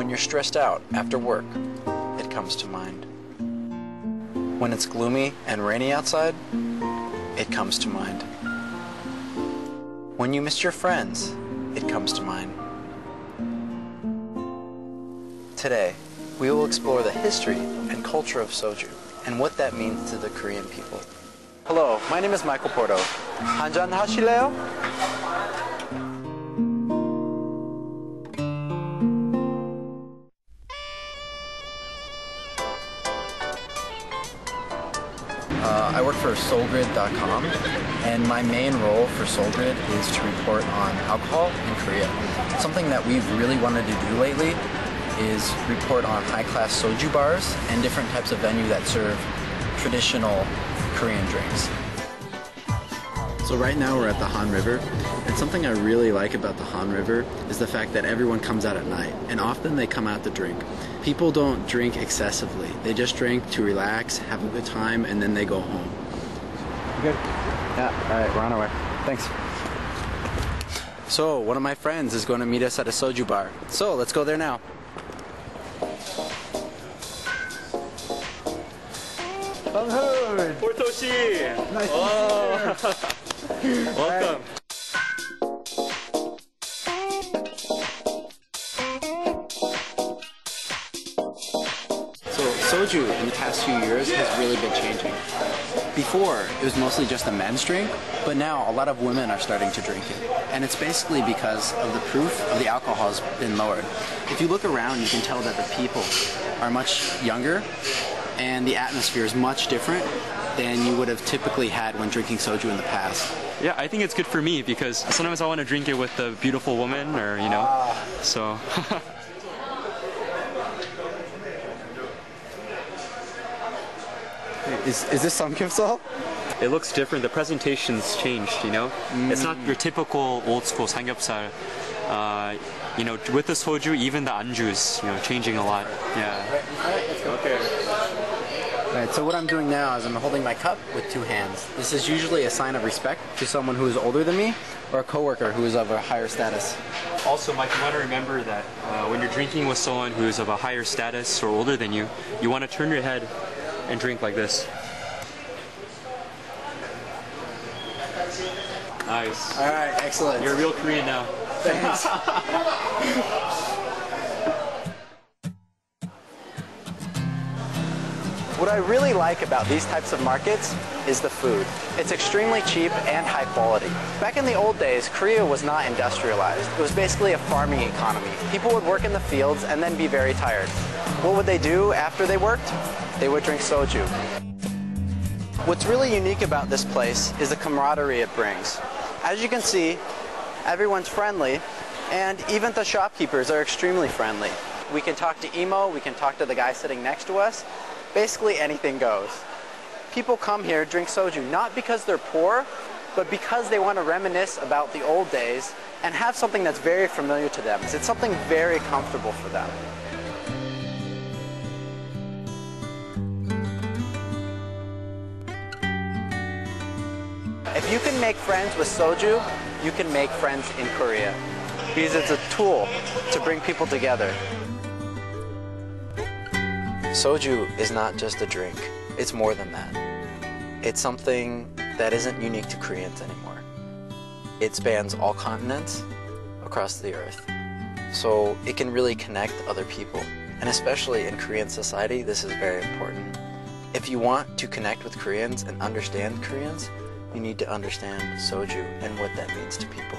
When you're stressed out after work, it comes to mind. When it's gloomy and rainy outside, it comes to mind. When you miss your friends, it comes to mind. Today, we will explore the history and culture of soju and what that means to the Korean people. Hello, my name is Michael Porto. 한잔 하실래요? Uh, I work for SoulGrid.com, and my main role for SoulGrid is to report on alcohol in Korea. Something that we've really wanted to do lately is report on high-class soju bars and different types of venue that serve traditional Korean drinks. So right now we're at the Han River, and something I really like about the Han River is the fact that everyone comes out at night, and often they come out to drink. People don't drink excessively. They just drink to relax, have a good time, and then they go home. You good? Yeah, all right, we're on our way. Thanks. So, one of my friends is going to meet us at a soju bar. So, let's go there now. Bang Nice oh. Welcome. So soju in the past few years has really been changing. Before, it was mostly just a men's drink, but now a lot of women are starting to drink it. And it's basically because of the proof of the alcohol has been lowered. If you look around, you can tell that the people are much younger and the atmosphere is much different than you would have typically had when drinking soju in the past. Yeah, I think it's good for me because sometimes I want to drink it with a beautiful woman or, you know, so. Is, is this samgyeopsal? it looks different. The presentation's changed, you know? It's not your typical old school samgyeopsal. Uh, you know, with the soju, even the anjus, you know, changing a lot. Yeah. Okay. Right, so what I'm doing now is I'm holding my cup with two hands. This is usually a sign of respect to someone who is older than me or a coworker who is of a higher status. Also, Mike, you want to remember that uh, when you're drinking with someone who is of a higher status or older than you, you want to turn your head and drink like this. Nice. All right, excellent. You're a real Korean now. Thanks. What I really like about these types of markets is the food. It's extremely cheap and high quality. Back in the old days, Korea was not industrialized. It was basically a farming economy. People would work in the fields and then be very tired. What would they do after they worked? They would drink soju. What's really unique about this place is the camaraderie it brings. As you can see, everyone's friendly, and even the shopkeepers are extremely friendly. We can talk to Imo, we can talk to the guy sitting next to us. Basically anything goes. People come here, drink soju, not because they're poor, but because they want to reminisce about the old days and have something that's very familiar to them. It's something very comfortable for them. If you can make friends with soju, you can make friends in Korea. Because it's a tool to bring people together. Soju is not just a drink. It's more than that. It's something that isn't unique to Koreans anymore. It spans all continents across the earth. So it can really connect other people. And especially in Korean society, this is very important. If you want to connect with Koreans and understand Koreans, you need to understand soju and what that means to people.